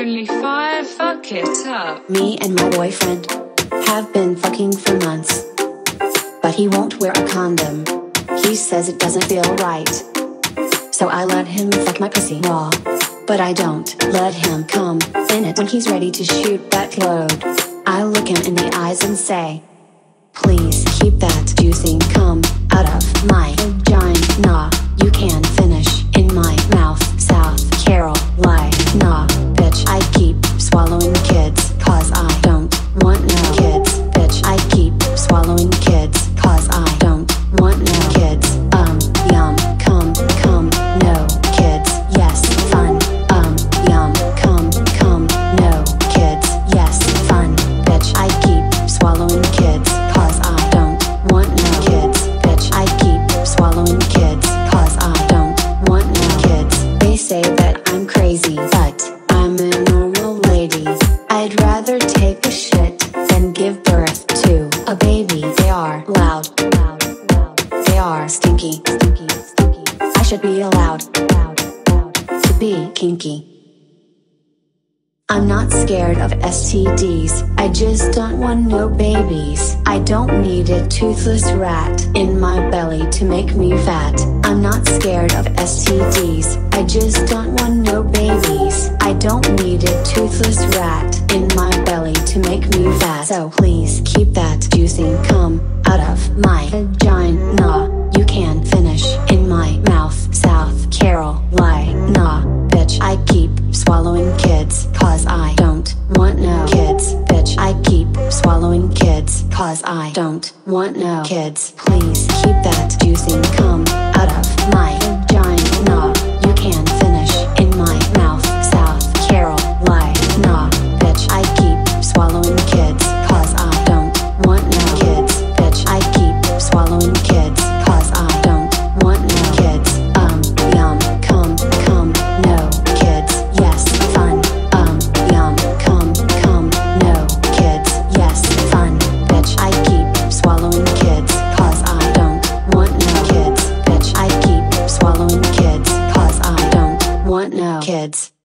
it up. Me and my boyfriend have been fucking for months. But he won't wear a condom. He says it doesn't feel right. So I let him fuck my pussy raw. But I don't let him come in it when he's ready to shoot that load. I look him in the eyes and say, Please keep that juicy I'd rather take a shit than give birth to a baby. They are loud. They are stinky. I should be allowed, to be kinky. I'm not scared of STDs, I just don't want no babies. I don't need a toothless rat in my belly to make me fat. I'm not scared of STDs, I just don't want no babies. I don't need a toothless rat So please keep that juicy cum out of my vagina. You can finish in my mouth, South Carolina. Bitch, I keep swallowing kids, cause I don't want no kids. Bitch, I keep swallowing kids, cause I don't want no kids. Please keep